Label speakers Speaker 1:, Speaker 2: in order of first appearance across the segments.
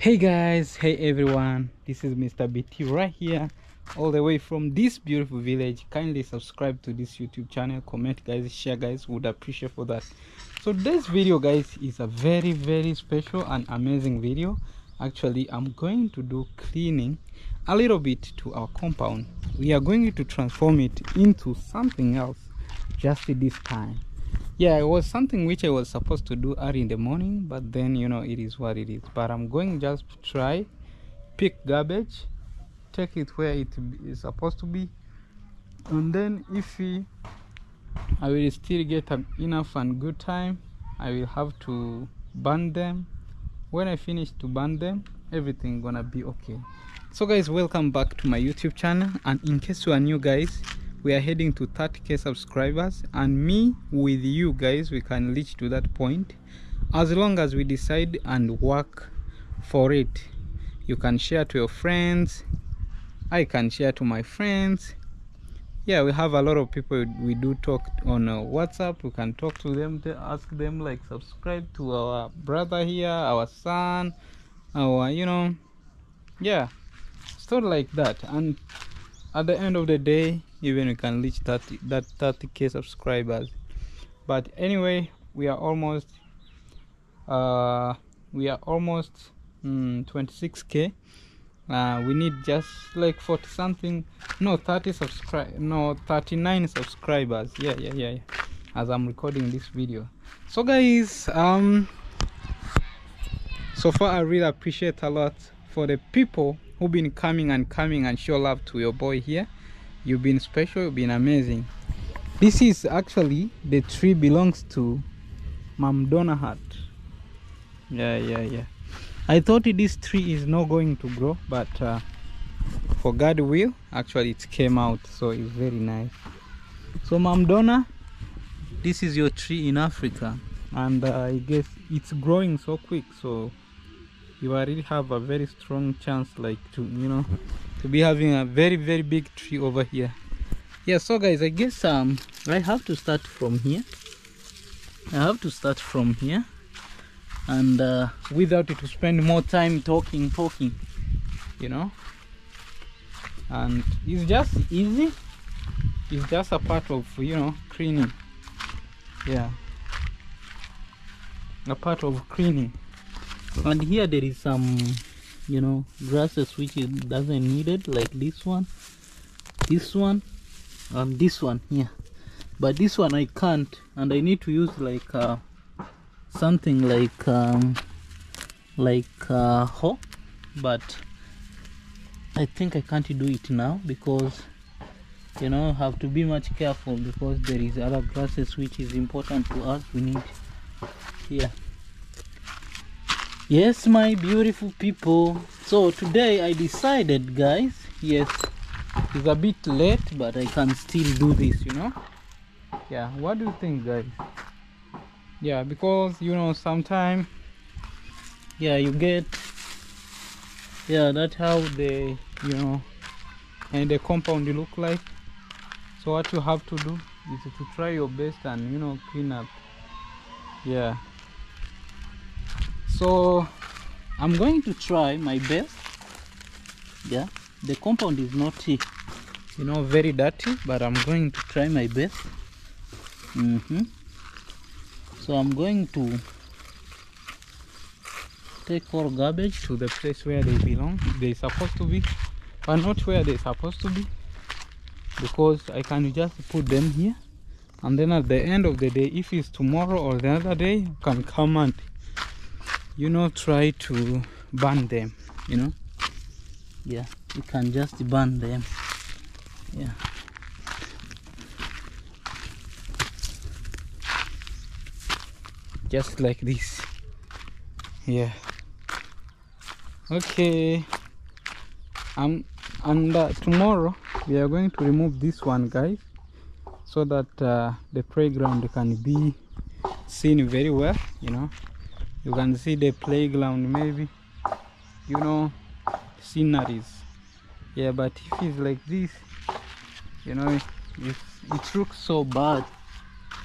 Speaker 1: hey guys hey everyone. This is mr bt right here all the way from this beautiful village. Kindly subscribe to this youtube channel comment guys share guys would appreciate for that. So this video guys is a very very special and amazing video. Actually i'm going to do cleaning a little bit to our compound. We are going to transform it into something else just this time yeah it was something which i was supposed to do early in the morning but then you know it is what it is. But i'm going just try pick garbage take it where it is supposed to be and then if i will still get enough and good time i will have to burn them. When i finish to burn them everything gonna be okay. So guys welcome back to my youtube channel and in case you are new guys we are heading to 30k subscribers and me with you guys we can reach to that point. As long as we decide and work for it. You can share to your friends. I can share to my friends. Yeah we have a lot of people. We do talk on uh, whatsapp. We can talk to them to ask them like subscribe to our brother here our son our you know. Yeah stuff like that. And at the end of the day even we can reach 30 that 30k subscribers. But anyway we are almost uh we are almost mm, 26k uh, we need just like 40 something no 30 subscribe no 39 subscribers. Yeah, yeah yeah yeah. As i'm recording this video. So guys um so far i really appreciate a lot for the people who've been coming and coming and show love to your boy here. You've been special you've been amazing. This is actually the tree belongs to Mam Donna Hut yeah yeah yeah. I thought this tree is not going to grow but uh, for God will actually it came out so it's very nice. So Mam Donna this is your tree in Africa and uh, I guess it's growing so quick so you already have a very strong chance like to you know to be having a very very big tree over here. Yeah so guys i guess um i have to start from here. I have to start from here. And uh, without it to spend more time talking talking you know? And it's just easy. It's just a part of you know cleaning. Yeah. A part of cleaning and here there is some you know grasses which it doesn't need it like this one this one and this one here. But this one i can't and i need to use like uh, something like um, like uh, hoe. But i think i can't do it now because you know have to be much careful because there is other grasses which is important to us. We need here yes my beautiful people. So today i decided guys yes it's a bit late but i can still do this you know? Yeah what do you think guys? Yeah because you know sometime yeah you get yeah that's how the you know and the compound look like. So what you have to do is to try your best and you know clean up. Yeah so i'm going to try my best. Yeah the compound is not you know very dirty but i'm going to try my best. Mm -hmm. so i'm going to take all garbage to the place where they belong. They're supposed to be but not where they're supposed to be because i can just put them here. And then at the end of the day if it's tomorrow or the other day you can come and you know try to burn them you know? Yeah you can just burn them. Yeah. Just like this. Yeah. Okay. Um and uh, tomorrow we are going to remove this one guys so that uh, the playground can be seen very well you know you can see the playground maybe. You know sceneries. Yeah but if it's like this you know it, it looks so bad.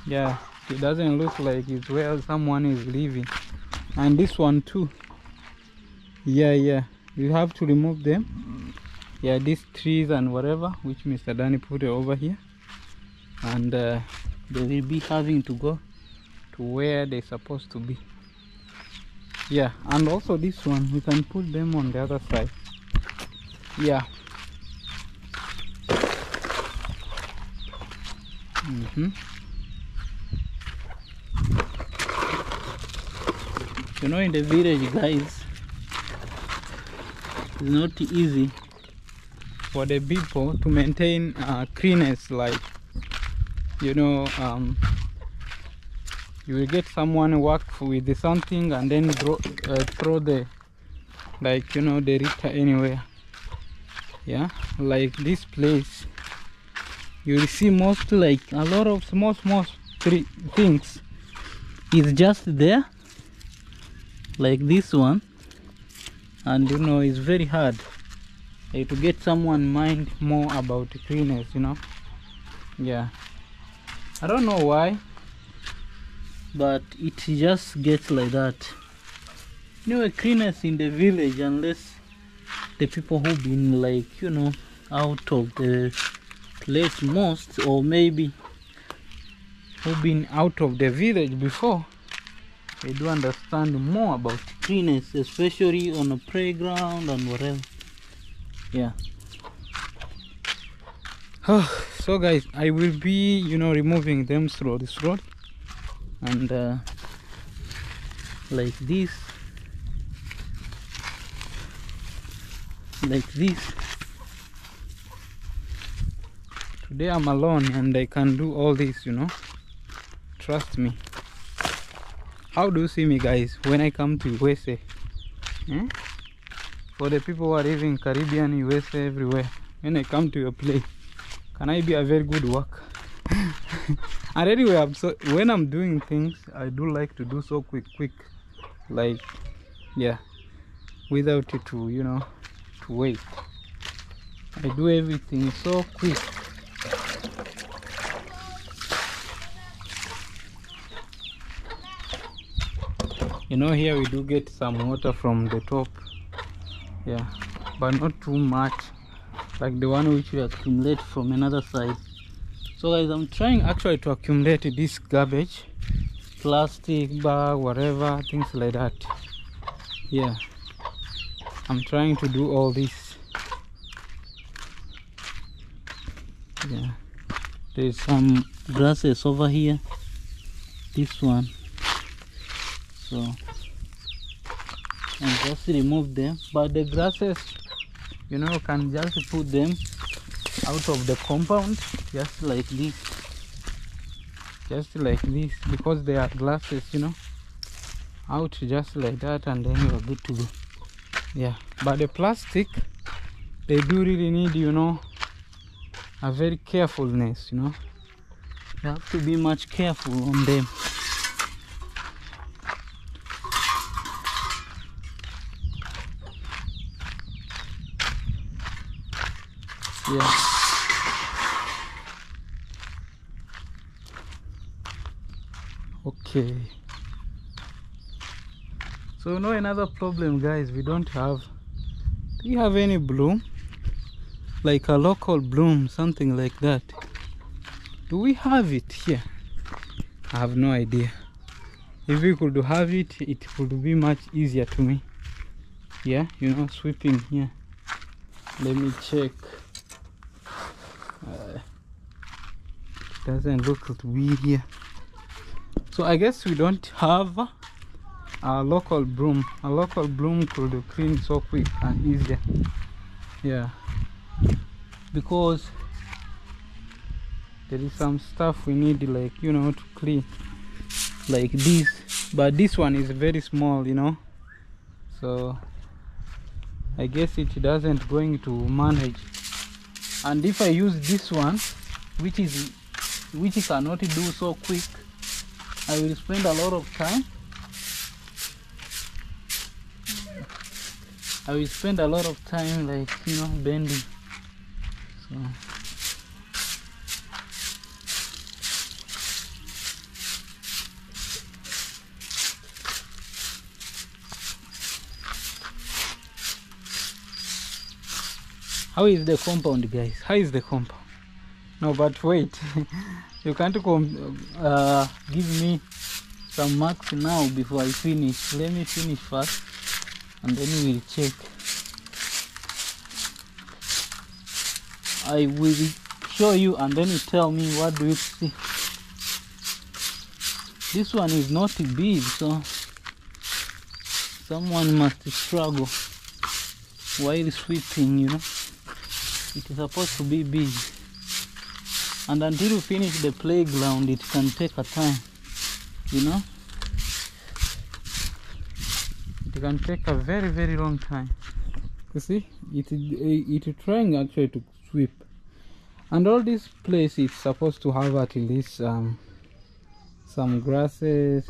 Speaker 1: Yeah it doesn't look like it's where someone is living. And this one too. Yeah yeah. You have to remove them. Yeah these trees and whatever which mr danny put over here. And uh, they will be having to go to where they're supposed to be yeah and also this one we can put them on the other side yeah mm -hmm. you know in the village guys it's not easy for the people to maintain uh, cleanness like you know um, you will get someone work with something and then throw, uh, throw the like you know the litter anywhere. Yeah? Like this place. You will see most like a lot of small small things. Is just there like this one. And you know it's very hard. To get someone mind more about cleanliness you know? Yeah. I don't know why but it just gets like that. Anyway cleanliness in the village unless the people who've been like you know out of the place most or maybe who've been out of the village before they do understand more about cleanliness especially on a playground and whatever. Yeah. So guys i will be you know removing them through this road and uh, like this. Like this. Today i'm alone and i can do all this you know. Trust me. How do you see me guys when i come to usa eh? for the people who are living caribbean usa everywhere when i come to your place can i be a very good worker and anyway i'm so when i'm doing things i do like to do so quick quick. Like yeah without it to you know to wait i do everything so quick. You know here we do get some water from the top. Yeah but not too much. Like the one which we accumulate from another side so guys i'm trying actually to accumulate this garbage plastic bag whatever things like that. Yeah. I'm trying to do all this. Yeah. There's some grasses over here. This one. So and just remove them. But the grasses you know can just put them out of the compound just like this. Just like this because they are glasses you know. Out just like that and then you're good to go. Yeah but the plastic they do really need you know a very carefulness you know. You have to be much careful on them yeah. Okay. So no another problem guys. We don't have do you have any bloom? Like a local bloom something like that. Do we have it here? I have no idea. If we could have it it would be much easier to me. Yeah you know sweeping here. Let me check uh, doesn't look be here. So i guess we don't have a local broom. A local broom could clean so quick and easier. Yeah. Because there is some stuff we need like you know to clean. Like this. But this one is very small you know. So i guess it doesn't going to manage and if I use this one which is which cannot do so quick I will spend a lot of time. I will spend a lot of time like you know bending. So how is the compound guys? How is the compound? No but wait. You can't uh, give me some marks now before i finish. Let me finish first and then we'll check. I will show you and then you tell me what do you see. This one is not big so someone must struggle while sweeping you know it is supposed to be big and until you finish the playground it can take a time you know? It can take a very very long time. You see it it is trying actually to sweep. And all this place is supposed to have at least um, some grasses.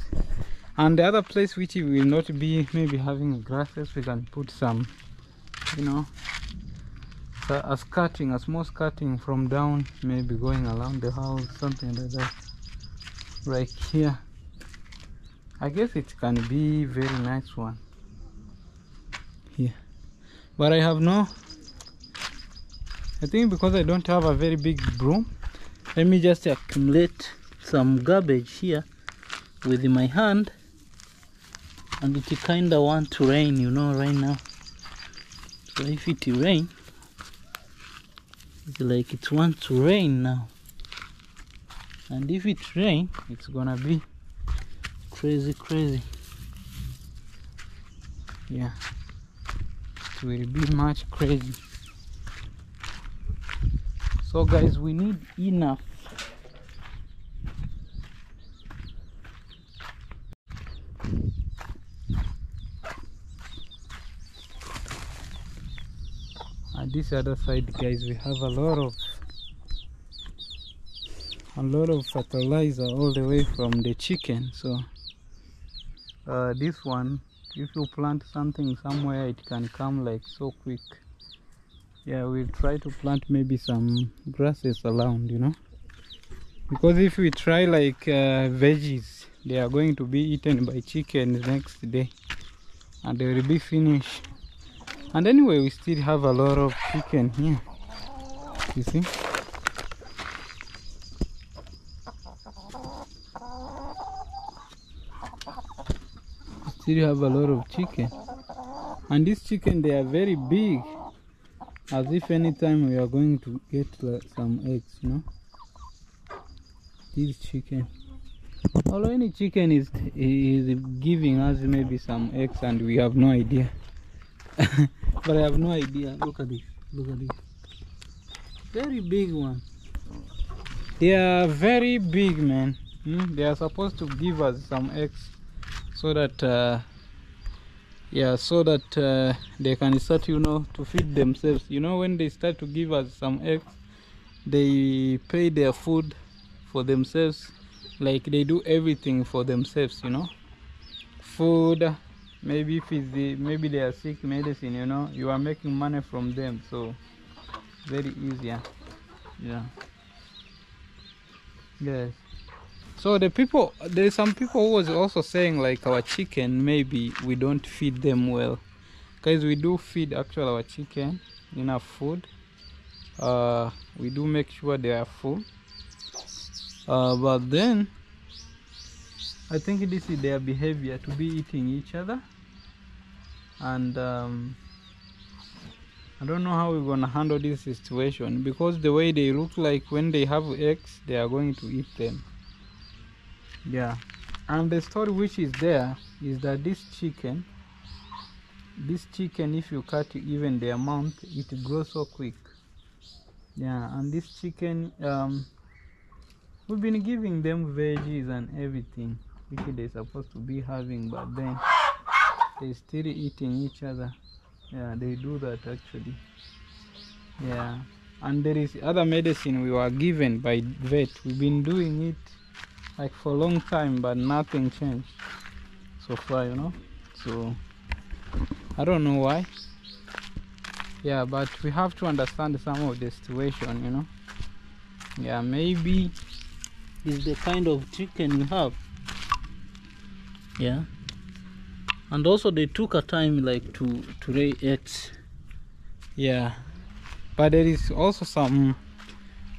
Speaker 1: And the other place which will not be maybe having grasses we can put some you know a skirting a small skirting from down maybe going around the house something like that. Right here. I guess it can be very nice one. Here. But i have no i think because i don't have a very big broom let me just accumulate some garbage here with my hand. And it kind of want to rain you know right now. So if it rain it's like it wants to rain now. And if it rain it's gonna be crazy crazy. Yeah. It will be much crazy. So guys we need enough at this other side guys we have a lot of a lot of fertilizer all the way from the chicken so uh, this one if you plant something somewhere it can come like so quick. Yeah we'll try to plant maybe some grasses around you know? Because if we try like uh, veggies they are going to be eaten by chickens next day and they will be finished and anyway we still have a lot of chicken here. You see? Still have a lot of chicken. And these chicken they are very big. As if anytime we are going to get some eggs you know? This chicken. Although any chicken is is giving us maybe some eggs and we have no idea but I have no idea. Look at this. Look at this. Very big one. They are very big, man. Hmm? They are supposed to give us some eggs so that, uh, yeah, so that uh, they can start, you know, to feed themselves. You know, when they start to give us some eggs, they pay their food for themselves. Like they do everything for themselves, you know. Food, maybe if it's the, maybe they are sick medicine you know? You are making money from them so very easy yeah. Yeah. Yes. So the people there is some people who was also saying like our chicken maybe we don't feed them well. Guys we do feed actually our chicken enough food. Uh we do make sure they are full. Uh but then I think this is their behavior to be eating each other and um, I don't know how we're gonna handle this situation because the way they look like when they have eggs they are going to eat them. Yeah. And the story which is there is that this chicken this chicken if you cut even the amount it grows so quick. Yeah and this chicken um, we've been giving them veggies and everything which they're supposed to be having but then they still eating each other. Yeah they do that actually. Yeah. And there is other medicine we were given by vet. We've been doing it like for a long time but nothing changed so far you know? So i don't know why. Yeah but we have to understand some of the situation you know? Yeah maybe is the kind of chicken you have. Yeah and also they took a time like to to lay eggs yeah. But there is also some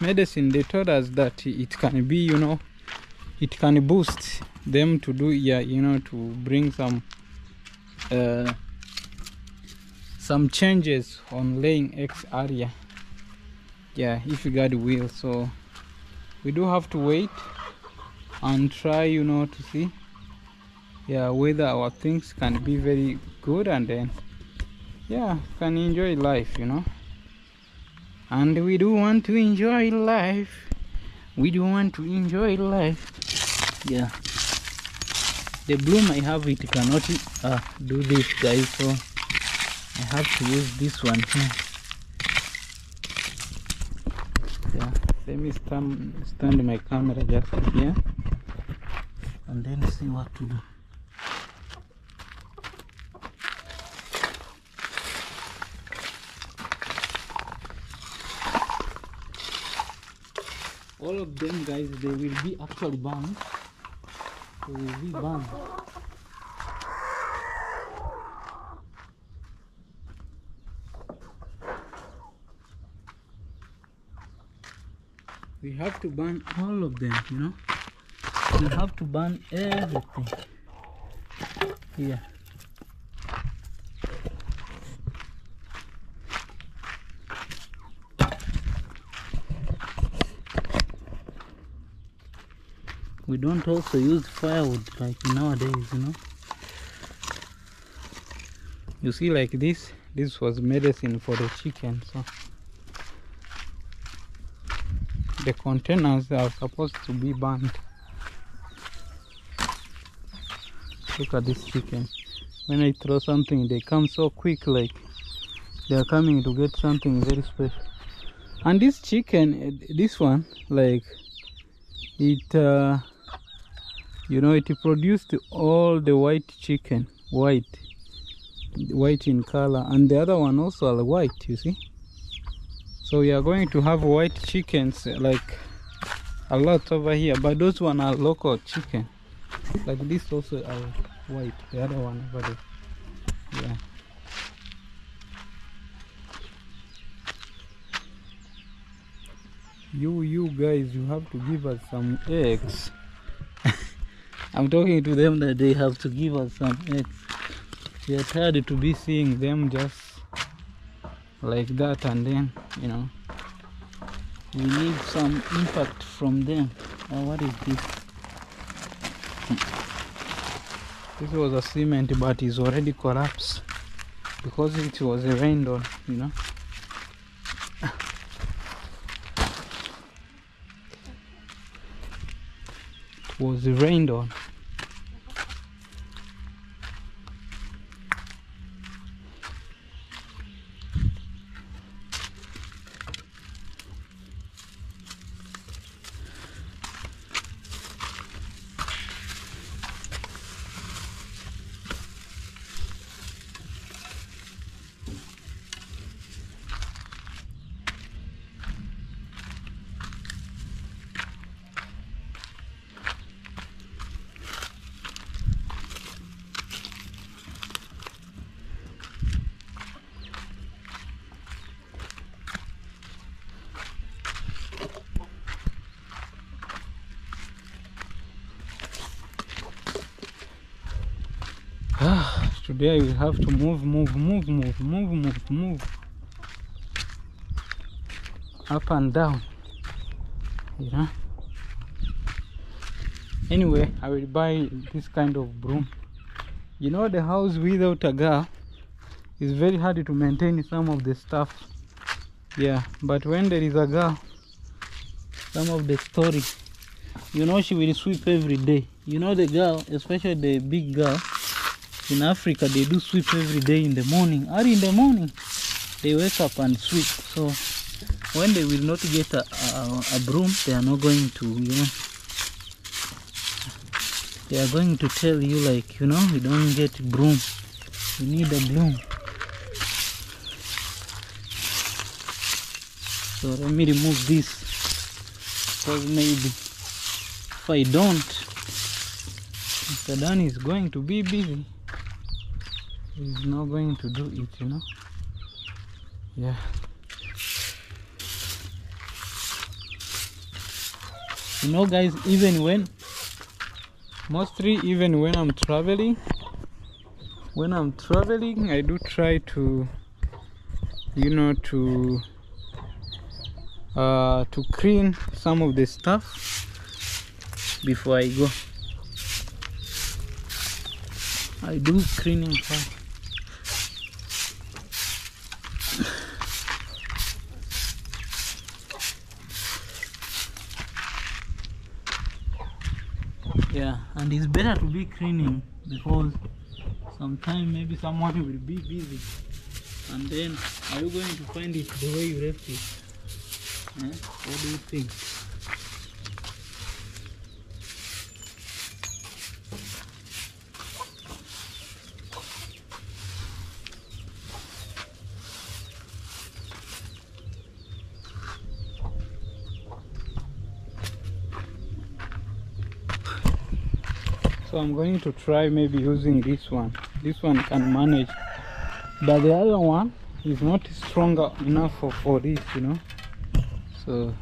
Speaker 1: medicine they told us that it can be you know it can boost them to do yeah you know to bring some uh, some changes on laying eggs area yeah if god will. So we do have to wait and try you know to see yeah whether our things can be very good and then yeah can enjoy life you know. And we do want to enjoy life. We do want to enjoy life. Yeah. The bloom i have it cannot uh, do this guys so i have to use this one here yeah let me stand stand my camera just here. And then see what to do all of them guys they will be actually burned they will be burned we have to burn all of them you know? We have to burn everything. Here we don't also use firewood like nowadays you know? You see like this this was medicine for the chicken so. The containers are supposed to be burned. Look at this chicken. When i throw something they come so quick like they are coming to get something very special. And this chicken eh, this one like it uh, you know it produced all the white chicken white white in color and the other one also are white you see. So we are going to have white chickens like a lot over here but those one are local chicken. Like this also are white the other one over there. Yeah. You you guys you have to give us some eggs i'm talking to them that they have to give us some eggs. We are tired to be seeing them just like that and then you know we need some impact from them. Oh, what is this? This was a cement but it's already collapsed because it was a rained you know. It was rained on today we have to move move move move move move move. Up and down. You know? Anyway i will buy this kind of broom. You know the house without a girl is very hard to maintain some of the stuff. Yeah but when there is a girl some of the story. You know she will sweep every day. You know the girl especially the big girl in africa they do sweep every day in the morning. Early in the morning they wake up and sweep. So when they will not get a, a, a broom they are not going to you know. They are going to tell you like you know you don't get broom. You need a broom. So let me remove this. Because maybe if I don't Mr. Dan is going to be busy is not going to do it you know? Yeah. You know guys even when mostly even when I'm traveling when I'm traveling I do try to you know to uh, to clean some of the stuff before I go. I do cleaning first better to be cleaning because sometime maybe someone will be busy. And then are you going to find it the way you left it? Eh? what do you think so i'm going to try maybe using this one. This one can manage. But the other one is not stronger enough for, for this you know. So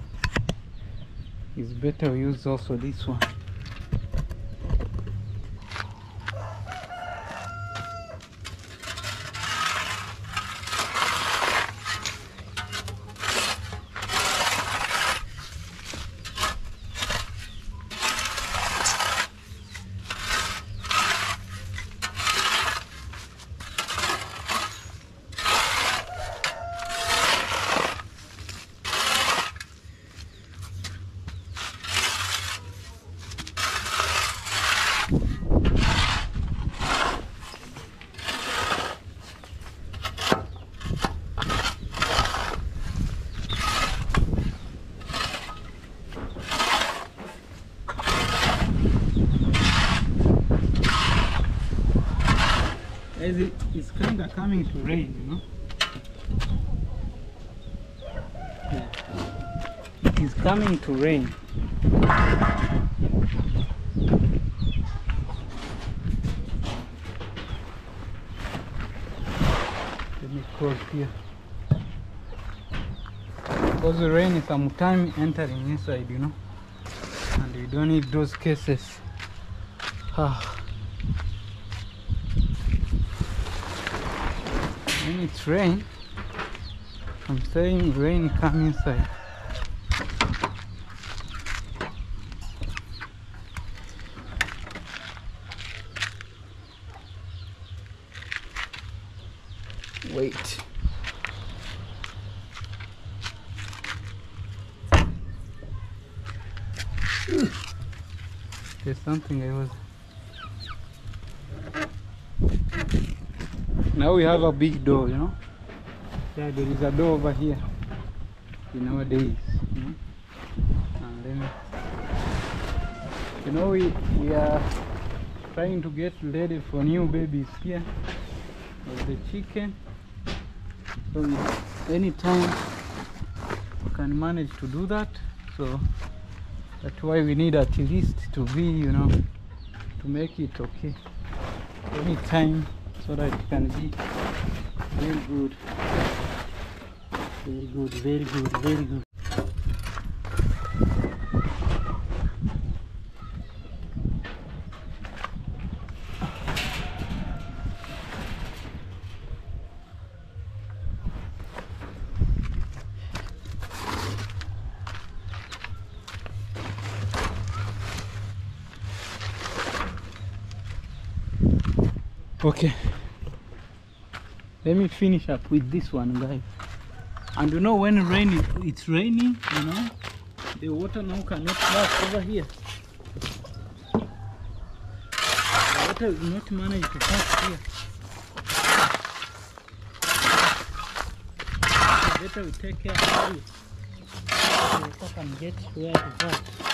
Speaker 1: it's better use also this one as it, it's kind of coming to rain, you know. Yeah. It is coming to rain. Let me cross here. Because the rain is sometime entering inside, you know. And we don't need those cases. Ah. when it's rain I'm saying rain come inside something I was now we have a big door you know? Yeah there is a door over here in our days you know? And then you know we we are trying to get ready for new babies here with the chicken. So anytime we can manage to do that so that's why we need at least to be you know to make it okay. Anytime so that it can be very good. Very good very good very good okay. Let me finish up with this one guys. And you know when rain is, it's raining you know? The water now cannot pass over here. The water will not manage to pass here. So better we take care of it. So the water can get where to pass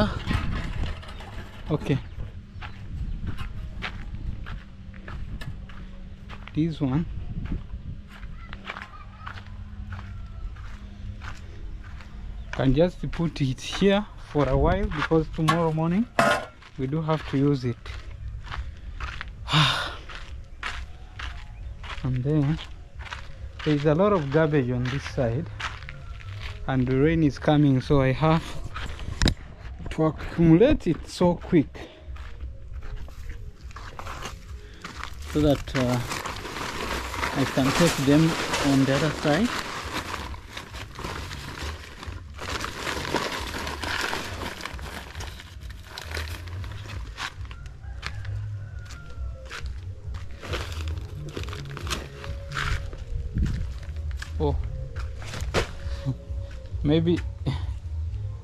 Speaker 1: Ah. Okay. This one. can just put it here for a while because tomorrow morning we do have to use it and then there's a lot of garbage on this side and the rain is coming so I have to accumulate it so quick so that uh, I can take them on the other side oh. Maybe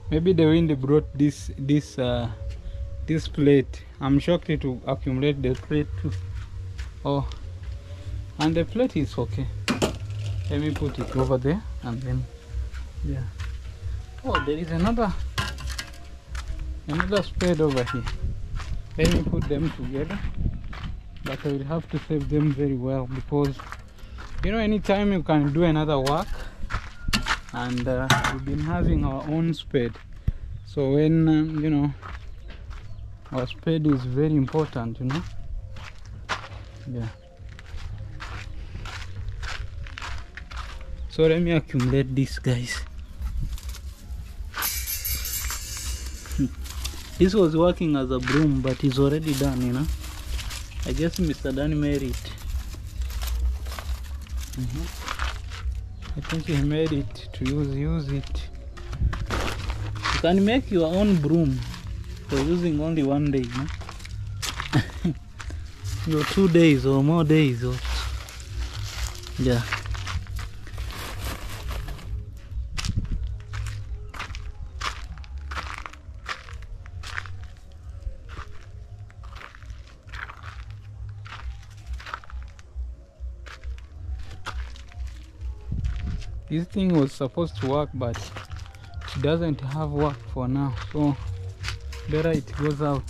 Speaker 1: maybe the wind brought this this uh this plate. I'm shocked it will accumulate the plate too. Oh and the plate is okay. Let me put it over there and then yeah. Oh there is another another spade over here. Let me put them together. But i will have to save them very well because you know anytime you can do another work and uh, we've been having our own spade so when um, you know our spade is very important you know. Yeah so let me accumulate this guys this was working as a broom but it's already done you know i guess mr Danny made it Mhm. I think he made it to use use it. You can make your own broom for using only one day, no? your two days or more days or yeah. This thing was supposed to work but it doesn't have work for now so better it goes out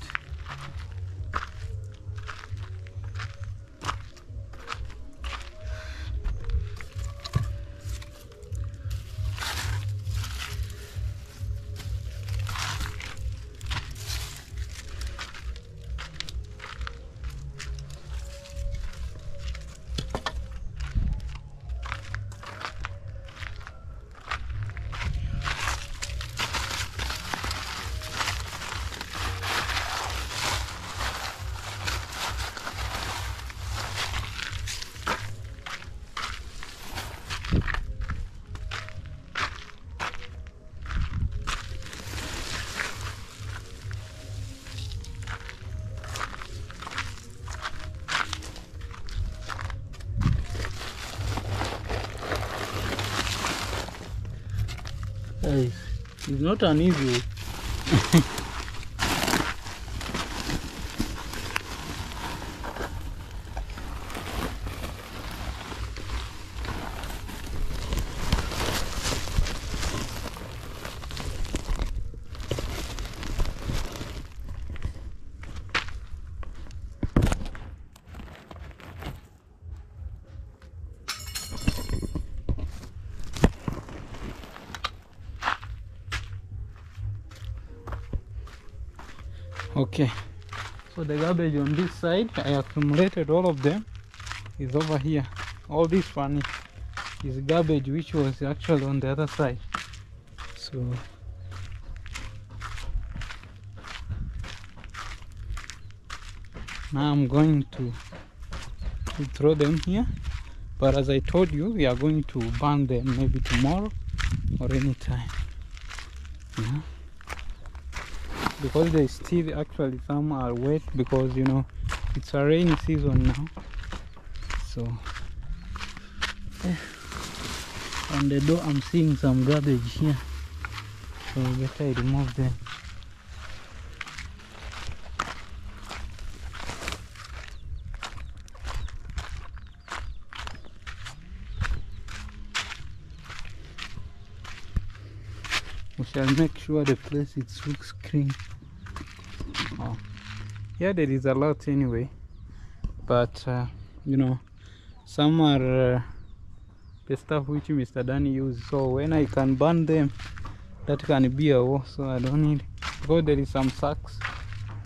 Speaker 1: it's not an easy okay so the garbage on this side i accumulated all of them is over here. All this one is garbage which was actually on the other side. So now i'm going to, to throw them here. But as i told you we are going to burn them maybe tomorrow or anytime. Yeah because they still actually some are wet because you know it's a rainy season now. So eh. on the door i'm seeing some garbage here. So better I remove them. We shall make sure the place it looks clean yeah there is a lot anyway. But uh, you know some are uh, the stuff which mr danny used so when i can burn them that can be a war so i don't need. Because there is some sacks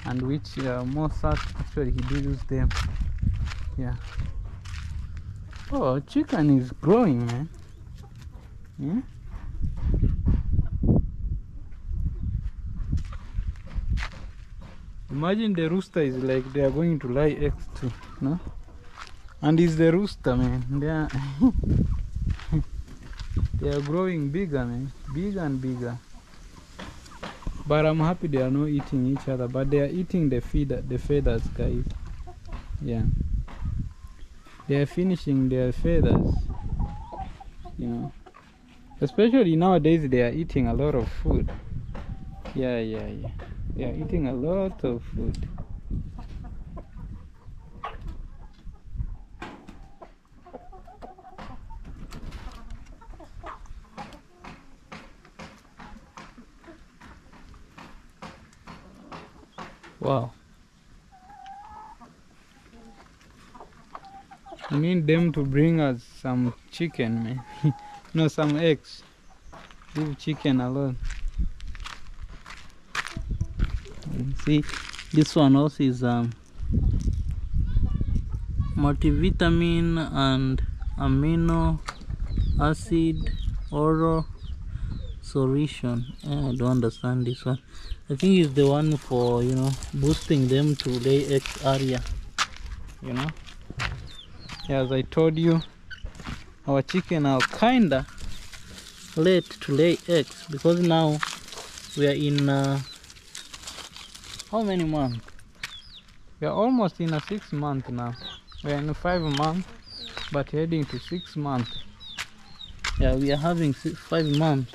Speaker 1: and which uh, more sacks actually he do use them. Yeah. Oh chicken is growing man. Yeah imagine the rooster is like they are going to lay eggs too no? And it's the rooster man. They are they are growing bigger man. Bigger and bigger. But i'm happy they are not eating each other but they are eating the feeder the feathers guys. Yeah. They are finishing their feathers you know. Especially nowadays they are eating a lot of food. Yeah yeah yeah they are eating a lot of food Wow. We need them to bring us some chicken, man. no, some eggs. Leave chicken alone.
Speaker 2: And see this one also is um multivitamin and amino acid oral solution. I don't understand this one. I think it's the one for you know boosting them to lay eggs area you know.
Speaker 1: As I told you,
Speaker 2: our chicken are kinda late to lay eggs because now we are in uh, how many months
Speaker 1: we are almost in a six month now. We are in five month, but heading to six month.
Speaker 2: yeah we are having six, five months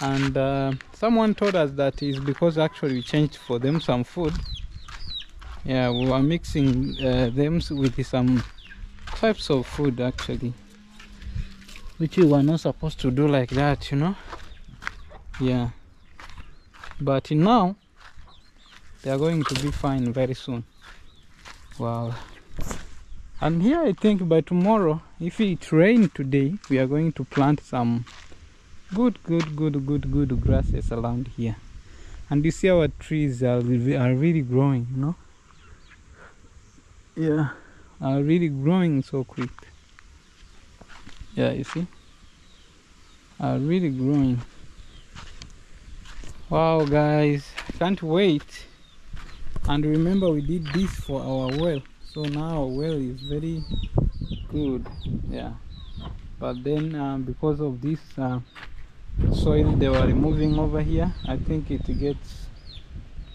Speaker 1: And uh, someone told us that is because actually we changed for them some food. Yeah, we were mixing uh, them with some types of food actually, which we were not supposed to do like that, you know. Yeah, but now they are going to be fine very soon. Wow. And here I think by tomorrow, if it rain today, we are going to plant some good good good good good grasses around here. And you see our trees are, are really growing you know yeah are really growing so quick. Yeah you see? Are really growing. Wow guys can't wait and remember we did this for our well. So now our well is very good. Yeah. But then um, because of this uh, soil they were removing over here i think it gets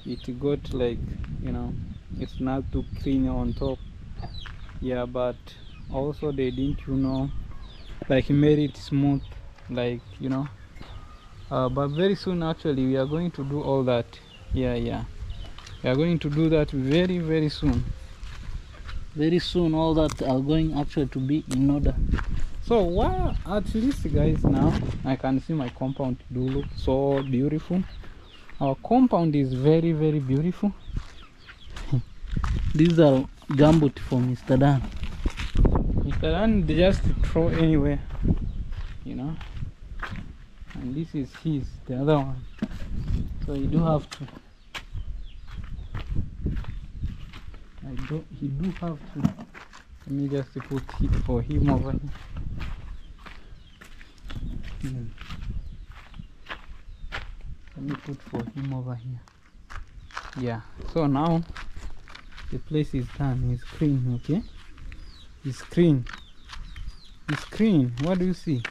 Speaker 1: it got like you know it's not too clean on top. Yeah but also they didn't you know like made it smooth like you know. Uh, but very soon actually we are going to do all that. Yeah yeah we are going to do that very very soon
Speaker 2: very soon all that are going actually to be in order
Speaker 1: So wow, at least guys now I can see my compound do look so beautiful. Our compound is very very beautiful.
Speaker 2: these are gambut for mr dan
Speaker 1: Mr. Dan they just throw anywhere, you know. And this is his, the other one. So you do have to. I don't. He do have to. Let me just put it for him over here. Hmm. Let me put for him over here. Yeah. So now the place is done. It's clean. Okay. It's clean. It's clean. What do you see?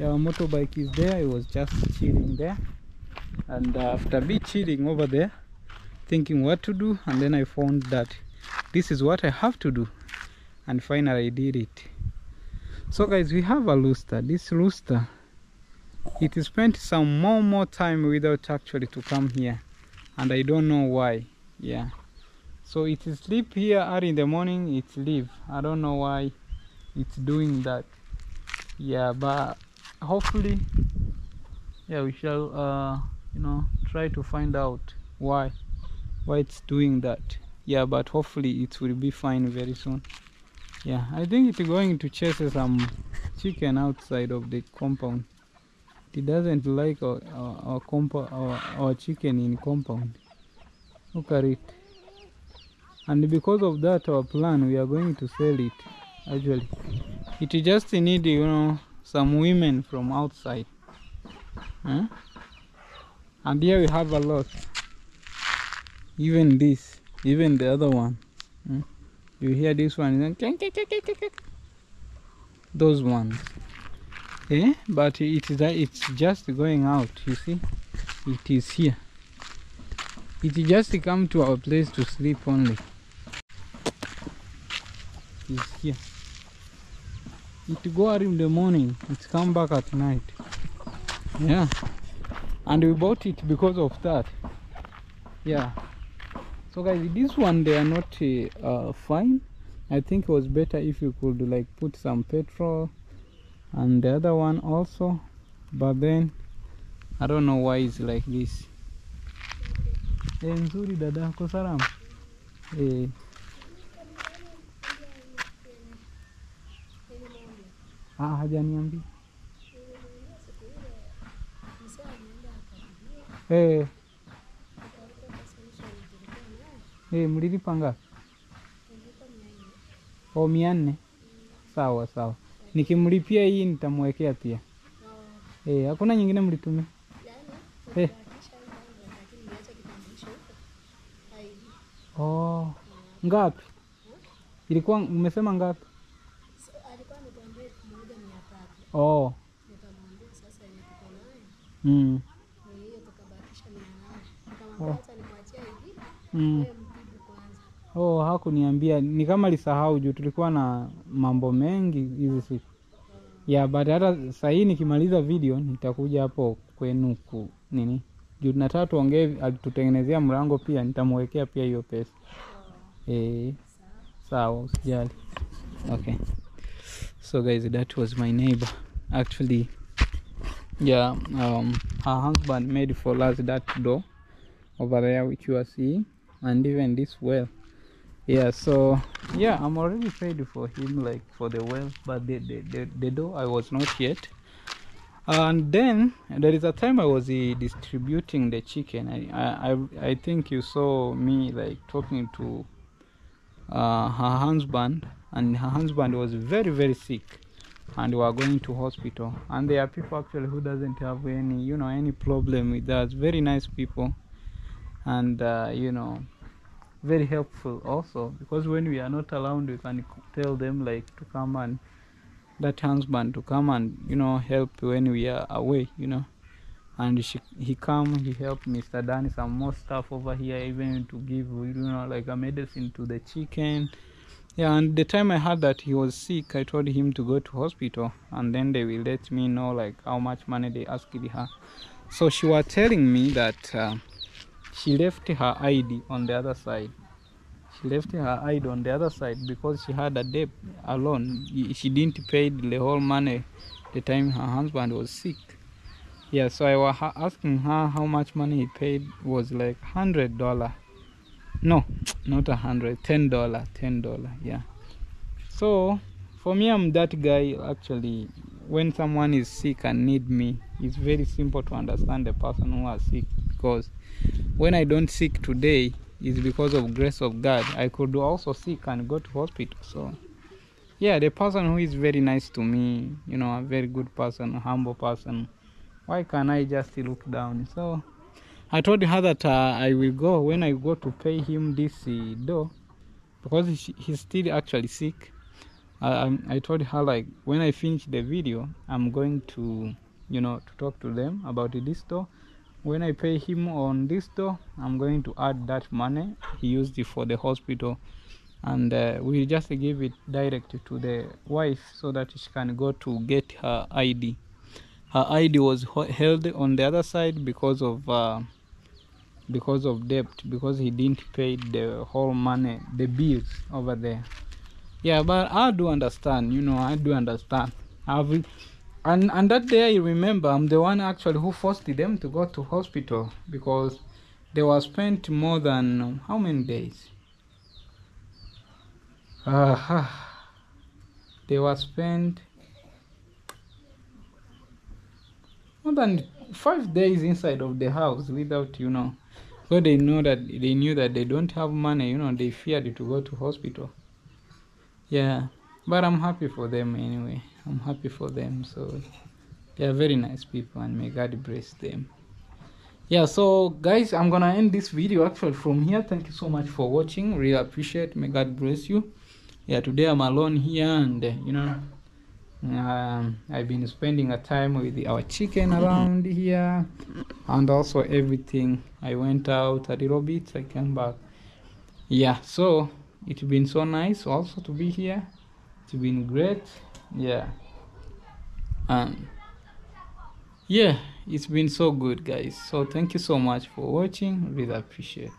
Speaker 1: Our motorbike is there. It was just chilling there. And uh, after be chilling over there, thinking what to do, and then I found that this is what I have to do. And finally, I did it. So, guys, we have a rooster. This rooster, it spent some more more time without actually to come here, and I don't know why. Yeah. So it sleep here early in the morning. It leave. I don't know why it's doing that. Yeah, but hopefully, yeah, we shall, uh, you know, try to find out why, why it's doing that. Yeah, but hopefully it will be fine very soon. Yeah, I think it's going to chase some chicken outside of the compound. it doesn't like our our, our, our, our chicken in compound look at it and because of that our plan we are going to sell it actually it just need you know some women from outside huh? and here we have a lot even this even the other one. Hmm? you hear this one those ones. Eh? But it is that it's just going out you see. It is here. It just come to our place to sleep only. It's here. It go out in the morning. It come back at night. Yeah. And we bought it because of that. Yeah so guys this one they are not uh, fine. I think it was better if you could like put some petrol and the other one also. But then i don't know why it's like this. Eh nzuri dada salama? Eh. Ah eh eh mlilipa ngapi o mia nne. Sawa sawa. Nikimlipia hii nitamwekea pia. Eh hakuna nyingine mlitumia? Eh. Oh ngapi? Ilikuwa umesema ngapi? Oh. Mm. Oh. Mm. Oh, hakuniambia. Ni kama lisahau juu tulikuwa na mambo mengi hizi siku. Ya but hata sahii nikimaliza video nitakuja hapo kwenu ku nini? Juu tunataka tuongee alitutengenezea mlango pia nitamwekea pia hiyo pesa. Eh sawa usijali. Okay. So guys that was my neighbor. Actually yeah um her husband made for us that door over there which you are seeing and even this well yeah so yeah i'm already paid for him like for the well but the the, the, the door i was not yet. And then there is a time i was uh, distributing the chicken. I, I i i think you saw me like talking to uh, her husband and her husband was very very sick and we are going to hospital. And there are people actually who doesn't have any you know any problem with us very nice people. And uh, you know very helpful also because when we are not around we can tell them like to come and that husband to come and you know help when we are away you know. And she, he come he helped mr danny some more stuff over here even to give you know like a medicine to the chicken. Yeah and the time i heard that he was sick i told him to go to hospital and then they will let me know like how much money they asked her. So she was telling me that uh, she left her id on the other side. She left her id on the other side because she had a debt alone. She didn't pay the whole money the time her husband was sick. Yeah so i was asking her how much money he paid was like hundred dollar. No not a hundred ten dollar ten dollar yeah. So for me i'm that guy actually. When someone is sick and need me it's very simple to understand the person who are sick because when i don't sick today is because of grace of god i could also sick and go to hospital so yeah the person who is very nice to me you know a very good person a humble person why can i just look down so I told her that uh, I will go when I go to pay him this uh, dough because he, he's still actually sick. I, I told her like when I finish the video, I'm going to, you know, to talk to them about this dough. When I pay him on this dough, I'm going to add that money he used it for the hospital, and uh, we just give it direct to the wife so that she can go to get her ID. Her ID was held on the other side because of. Uh, because of debt because he didn't pay the whole money the bills over there yeah but i do understand you know i do understand i've and and that day i remember i'm the one actually who forced them to go to hospital because they were spent more than how many days? Uh, they were spent more than five days inside of the house without you know because they know that they knew that they don't have money you know they feared to go to hospital. Yeah but i'm happy for them anyway i'm happy for them so they are very nice people and may god bless them. Yeah so guys i'm gonna end this video actually from here. Thank you so much for watching. Really appreciate may god bless you. Yeah today i'm alone here and uh, you know um, I've been spending a time with our chicken around here and also everything. I went out a little bit I came back. Yeah so it's been so nice also to be here. It's been great yeah. And yeah it's been so good guys. So thank you so much for watching. Really appreciate.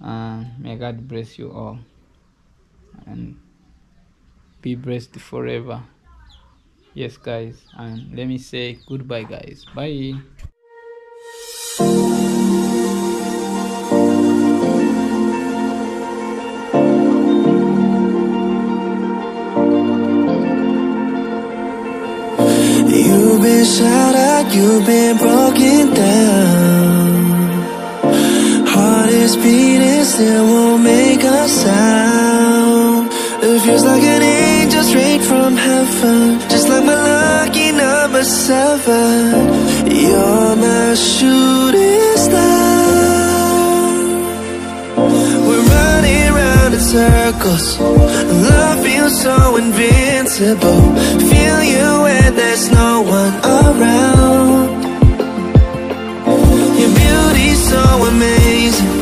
Speaker 1: And may God bless you all. And be blessed forever. Yes guys. And let me say goodbye guys. Bye
Speaker 3: you've been broken down. Heart is beating, still won't make a sound. It feels like an angel straight from heaven, just like my lucky number seven. You're my shooting circles. Love feels so invincible. Feel you when there's no one around. Your beauty's so amazing.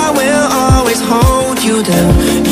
Speaker 3: I will always hold you down.